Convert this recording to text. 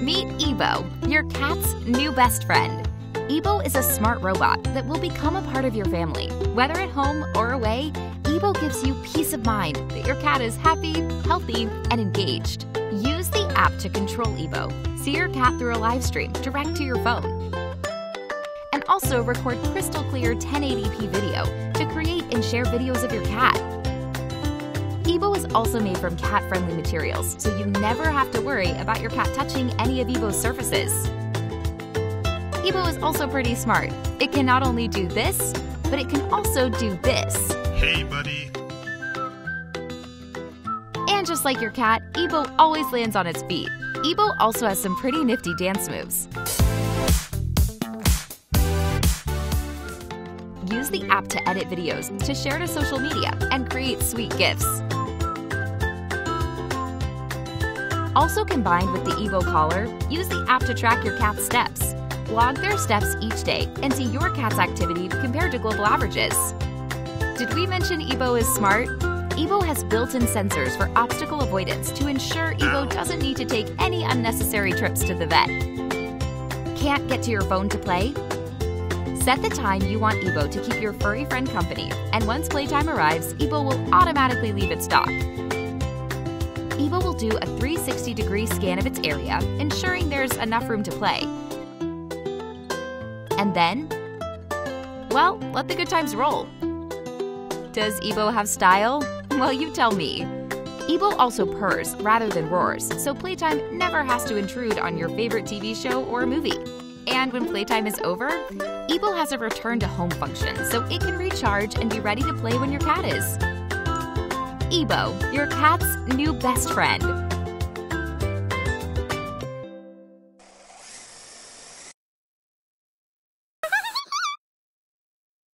Meet Ebo, your cat's new best friend. Ebo is a smart robot that will become a part of your family. Whether at home or away, Ebo gives you peace of mind that your cat is happy, healthy, and engaged. Use the app to control Ebo. See your cat through a live stream direct to your phone. And also record crystal clear 1080p video to create and share videos of your cat. Ebo is also made from cat-friendly materials, so you never have to worry about your cat touching any of Ebo's surfaces. Ebo is also pretty smart. It can not only do this, but it can also do this. Hey, buddy. And just like your cat, Ebo always lands on its feet. Ebo also has some pretty nifty dance moves. Use the app to edit videos, to share to social media, and create sweet GIFs. Also combined with the Ebo collar, use the app to track your cat's steps. Log their steps each day and see your cat's activity compared to global averages. Did we mention Ebo is smart? Ebo has built-in sensors for obstacle avoidance to ensure Ebo doesn't need to take any unnecessary trips to the vet. Can't get to your phone to play? Set the time you want Ebo to keep your furry friend company, and once playtime arrives, Ebo will automatically leave its dock. Ebo will do a 360 degree scan of its area, ensuring there's enough room to play. And then, well, let the good times roll. Does Ebo have style? Well, you tell me. Ebo also purrs rather than roars, so playtime never has to intrude on your favorite TV show or movie. And when playtime is over, Ebo has a return to home function, so it can recharge and be ready to play when your cat is. Ebo, your cat's new best friend.